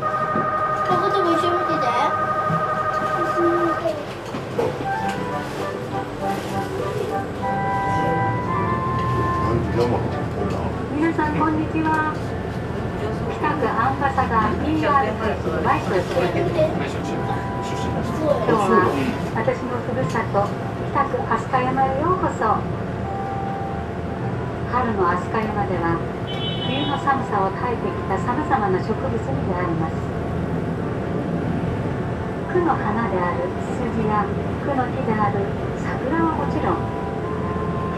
僕とも一緒に見てて。皆さんこんにちは。北区アンバサダー PR バイスです。今日は私のふるさと北区飛鳥山へようこそ。春の飛鳥山では冬の寒さを耐えてきたさまざまな植物に出会います。区の花であるツツジや区の木である桜はもちろん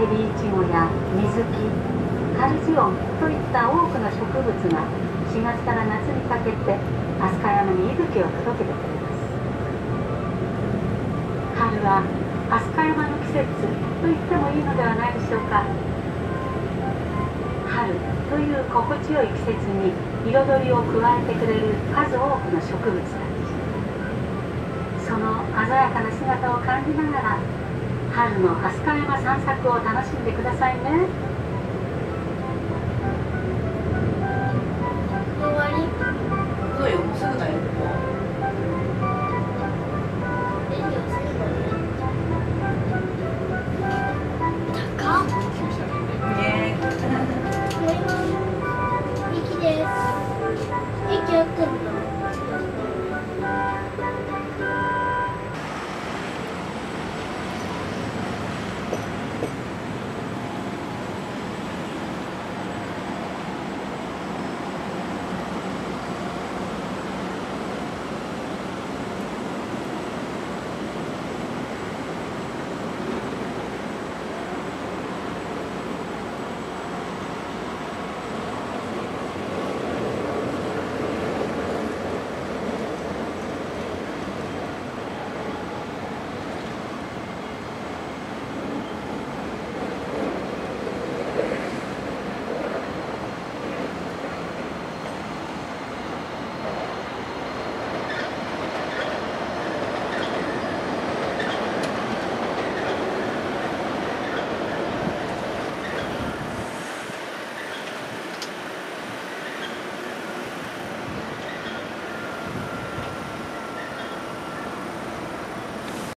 ヘビイチゴや水木カルジオンといった多くの植物が4月から夏にかけて飛鳥山に息吹を届けてくれます。春は飛鳥山の季節と言ってもいいのではないでしょうか。春という心地よい季節に彩りを加えてくれる数多くの植物たち。その鮮やかな姿を感じながら春の飛鳥山散策を楽しんでくださいね。Thank you.